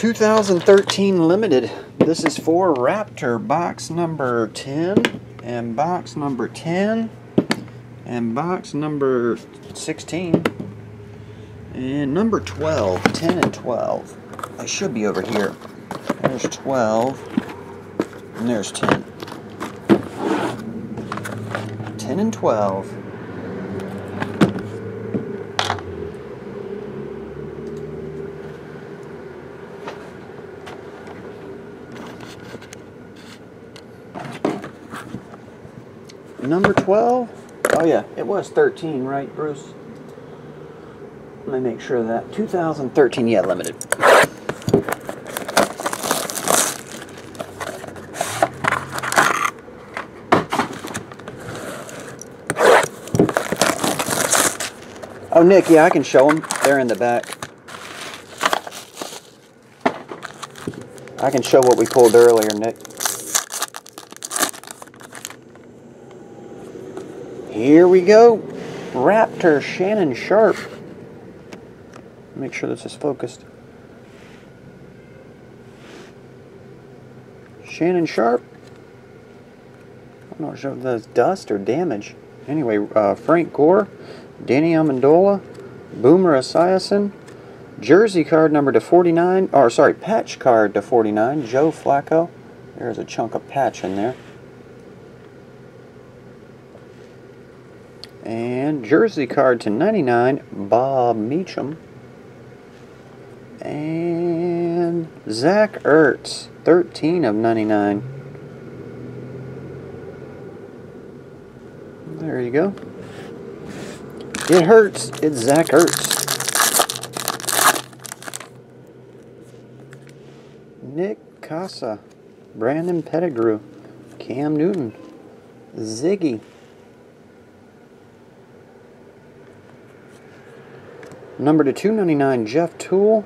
2013 Limited. This is for Raptor box number 10 and box number 10 and box number 16 and number 12. 10 and 12. I should be over here. There's 12 and there's 10. 10 and 12. Number 12? Oh yeah, it was 13, right, Bruce? Let me make sure that. 2013, yeah, limited. Oh, Nick, yeah, I can show them. They're in the back. I can show what we pulled earlier, Nick. Here we go. Raptor Shannon Sharpe. Make sure this is focused. Shannon Sharpe. I'm not sure if that's dust or damage. Anyway, uh, Frank Gore, Danny Amendola, Boomer Esiason, jersey card number to 49, or sorry, patch card to 49, Joe Flacco. There's a chunk of patch in there. And jersey card to 99, Bob Meachem. And Zach Ertz, 13 of 99. There you go. It hurts. It's Zach Ertz. Nick Kasa, Brandon Pettigrew, Cam Newton, Ziggy. Number to 299, Jeff Tuel.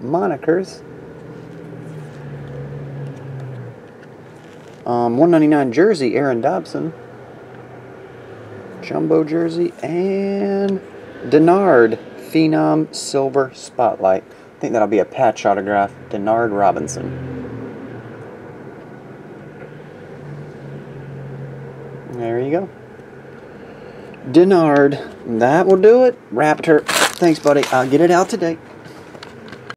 Monikers. Um, 199 jersey, Aaron Dobson. Jumbo jersey. And Denard Phenom Silver Spotlight. I think that'll be a patch autograph. Denard Robinson. There you go. Denard. That will do it. Raptor. Thanks, buddy. I'll get it out today.